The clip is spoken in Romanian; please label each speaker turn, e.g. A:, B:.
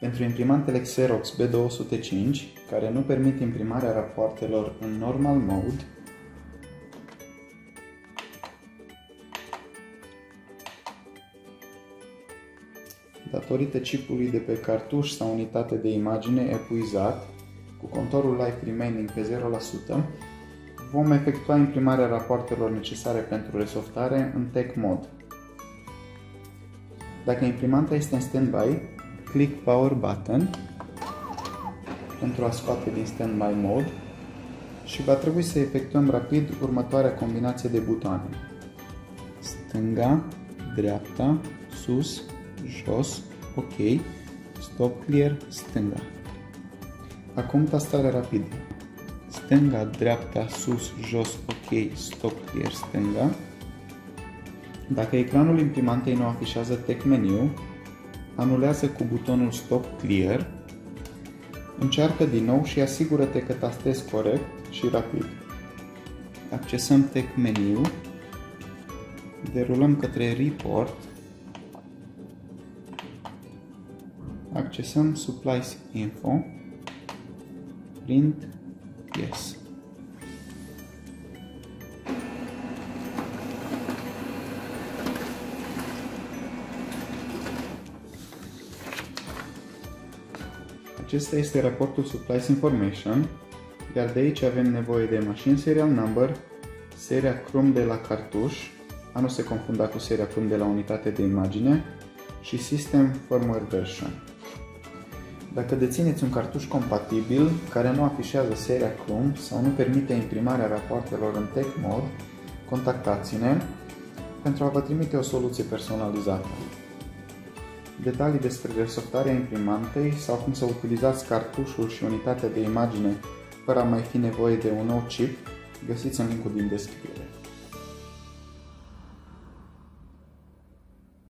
A: Pentru imprimantele Xerox B205, care nu permit imprimarea rapoartelor în normal mode, datorită chipului de pe cartuș sau unitate de imagine epuizat, cu contorul Life Remaining pe 0%, vom efectua imprimarea rapoartelor necesare pentru resoftare în Tech Mode. Dacă imprimanta este în standby, click Power button pentru a scoate din standby mode și va trebui să efectuăm rapid următoarea combinație de butoane. Stânga, dreapta, sus, jos, ok, stop clear, stânga. Acum tastare rapidă. Stânga, dreapta, sus, jos, ok, stop clear, stânga. Dacă ecranul imprimantei nu afișează Tech Menu, anulează cu butonul Stop Clear, încearcă din nou și asigură-te că tastezi corect și rapid. Accesăm Tech Menu, derulăm către Report, accesăm Supplies Info, Print Yes. Acesta este raportul Supplies Information, iar de aici avem nevoie de Machine Serial Number, seria Chrome de la cartuș, a nu se confunda cu seria Chrome de la unitate de imagine, și System Firmware Version. Dacă dețineți un cartuș compatibil care nu afișează seria Chrome sau nu permite imprimarea rapoartelor în Tech Mode, contactați-ne pentru a vă trimite o soluție personalizată detalii despre resoftarea imprimantei sau cum să utilizați cartușul și unitatea de imagine fără a mai fi nevoie de un nou chip, găsiți în linkul din descriere.